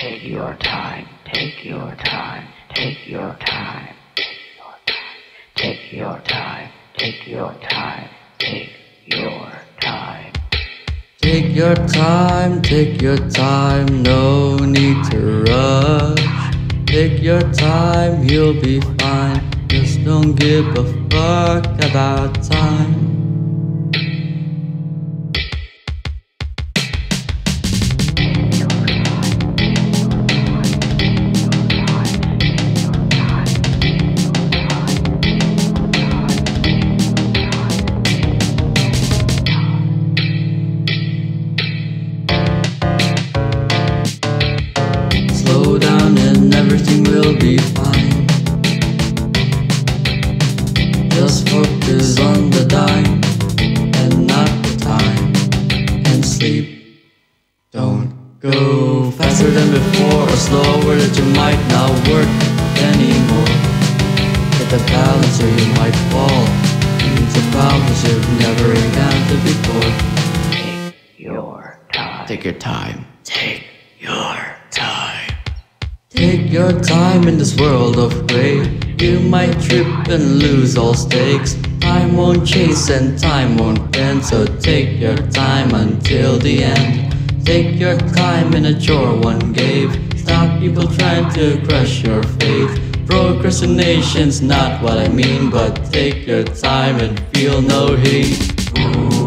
Take your time. Take your time. Take your time. Take your time. Take your time. Take your time. Take your time, take your time, no need to rush. Take your time, you'll be fine. Just don't give a fuck about time. Be fine. Just focus on the dime and not the time. And sleep. Don't go faster than before or slower that you might not work anymore. Get the balance or you might fall. It's a problem you've never encountered before. Take your time. Take your time. Take your time. Take your time in this world of gray. You might trip and lose all stakes. Time won't chase and time won't bend, so take your time until the end. Take your time in a chore one gave. Stop people trying to crush your faith. Procrastination's not what I mean, but take your time and feel no. Ooh.